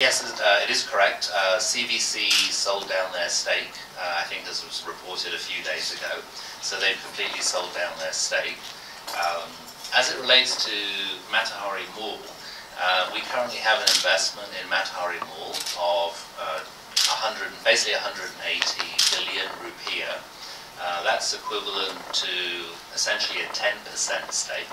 Yes, uh, it is correct. Uh, CVC sold down their stake, uh, I think this was reported a few days ago. So they've completely sold down their stake. Um, as it relates to Matahari Mall, uh, we currently have an investment in Matahari Mall of uh, 100, basically 180 billion rupiah. Uh, that's equivalent to essentially a 10% stake.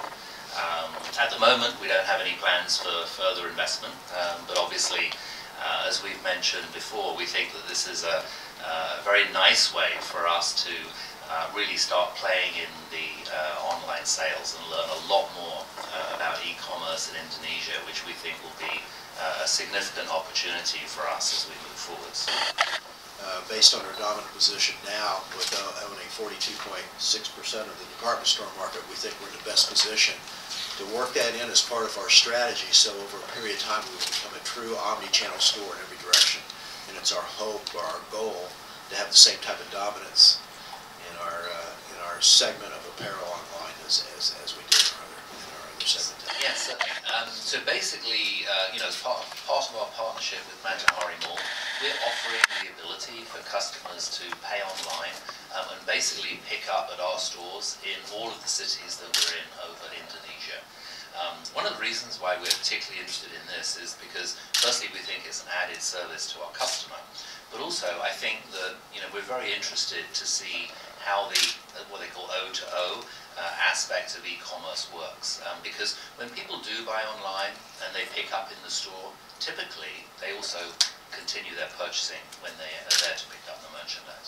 Um, at the moment, we don't have any plans for further investment, um, but obviously, uh, as we've mentioned before, we think that this is a, a very nice way for us to uh, really start playing in the uh, online sales and learn a lot more uh, about e-commerce in Indonesia, which we think will be uh, a significant opportunity for us as we move forwards. Uh, based on our dominant position now with owning 42.6% of the department store market, we think we're in the best position to work that in as part of our strategy. So over a period of time, we become a true omni-channel store in every direction. And it's our hope, or our goal, to have the same type of dominance in our uh, in our segment of apparel online as, as, as we do in our other, in our other segment. Yes. Um, so basically, uh, you know, as part, part of our partnership with Matahari Mall, we're offering the ability for customers to pay online um, basically pick up at our stores in all of the cities that we're in over Indonesia. Um, one of the reasons why we're particularly interested in this is because, firstly, we think it's an added service to our customer, but also I think that you know we're very interested to see how the what they call O to O uh, aspect of e-commerce works. Um, because when people do buy online and they pick up in the store, typically they also continue their purchasing when they are there to pick up the merchandise.